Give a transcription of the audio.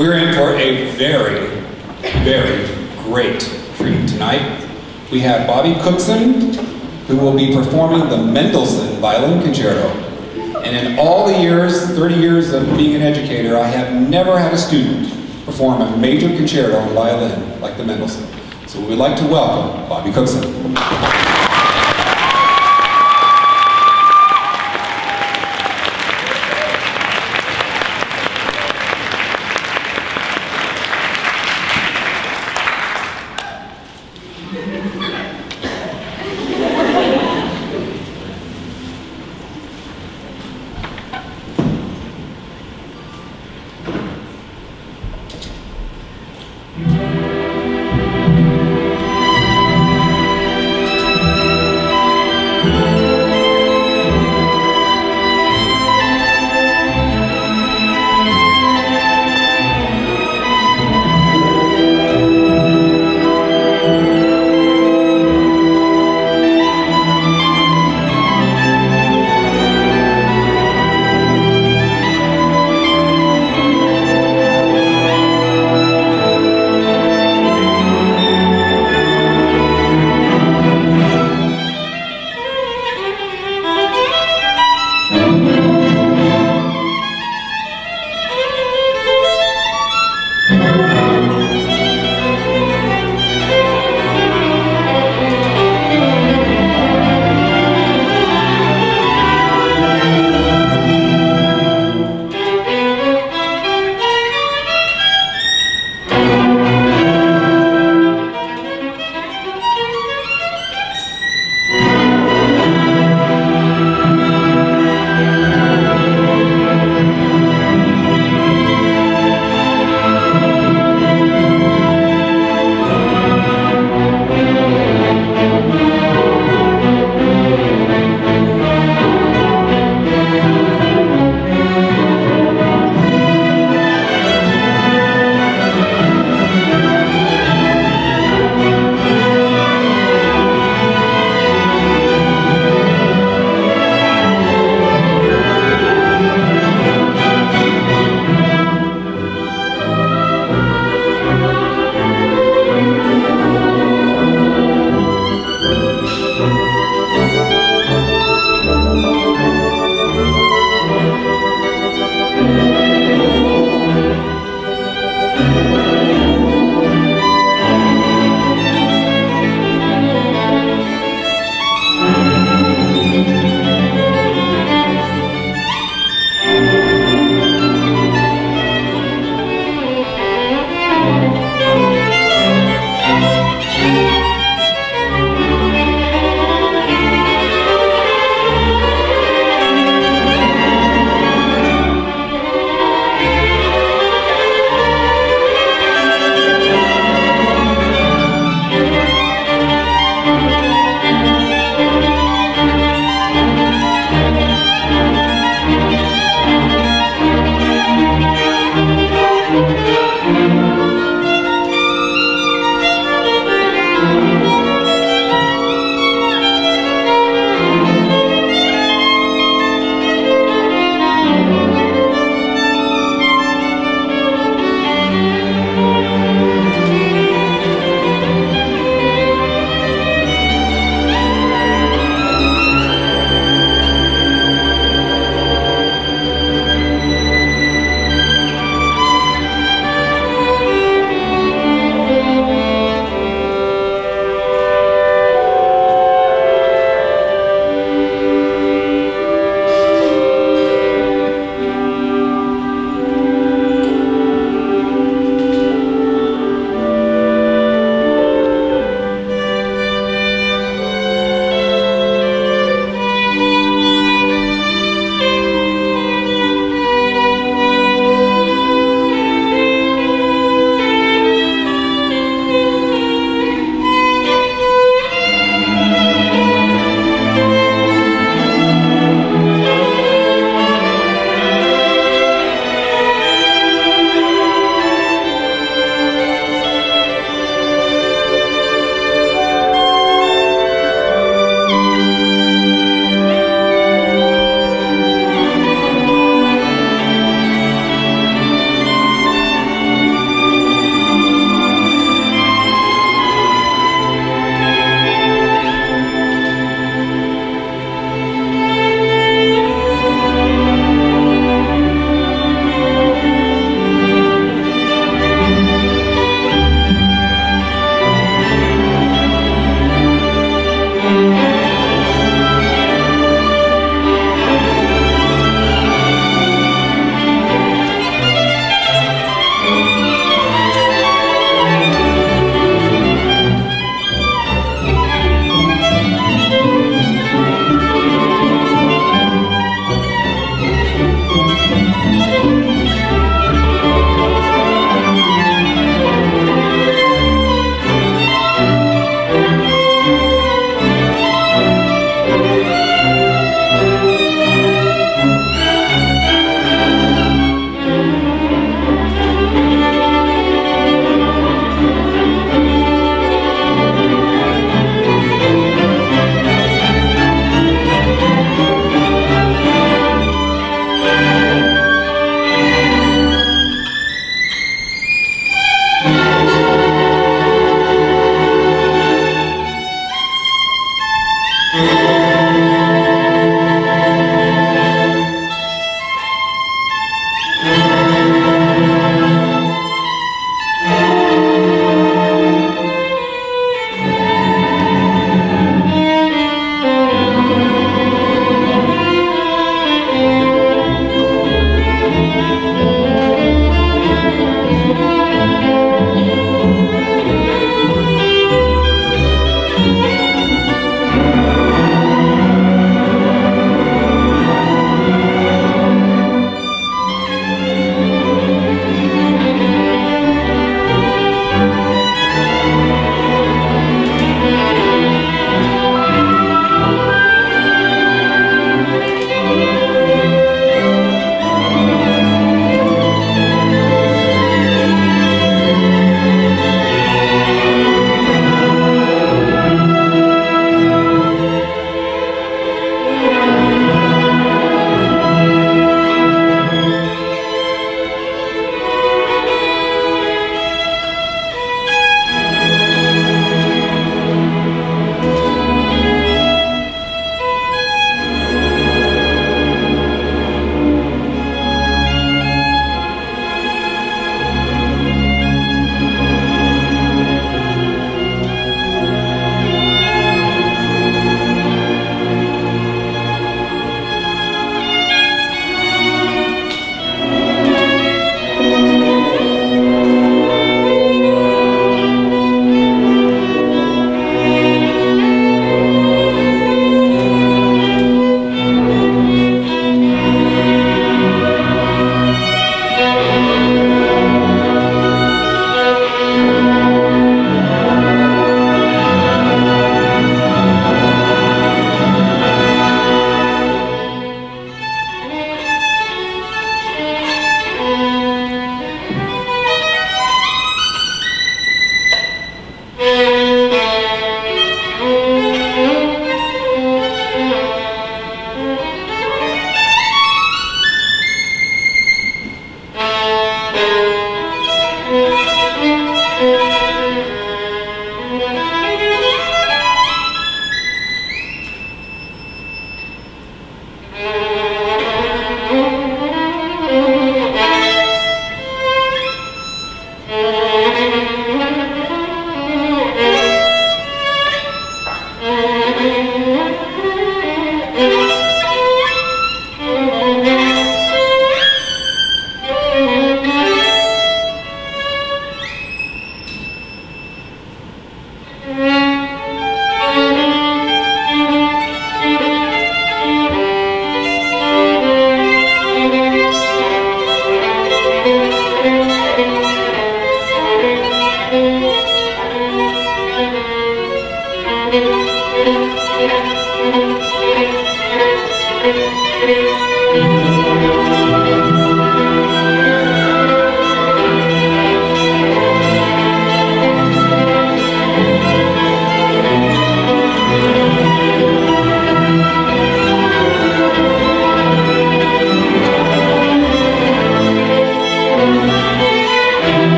We're in for a very, very great treat tonight. We have Bobby Cookson, who will be performing the Mendelssohn Violin Concerto. And in all the years, 30 years of being an educator, I have never had a student perform a major concerto on violin like the Mendelssohn. So we'd like to welcome Bobby Cookson.